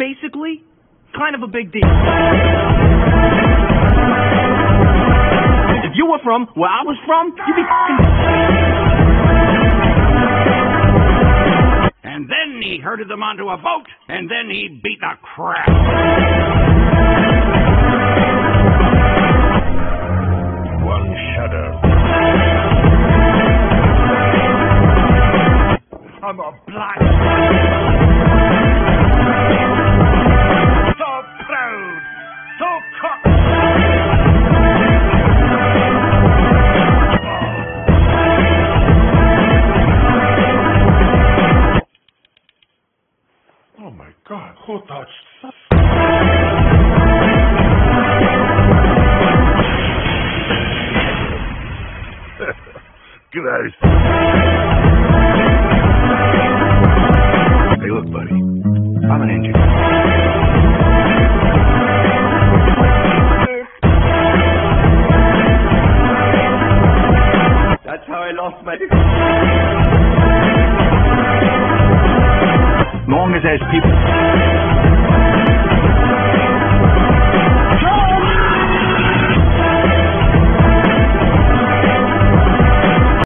basically, kind of a big deal. If you were from where I was from, you'd be And then he herded them onto a boat, and then he beat the crap. One shudder. I'm a black. God, who touched that? Gross. Hey, look, buddy. I'm an engineer. That's how I lost my. long as there's people.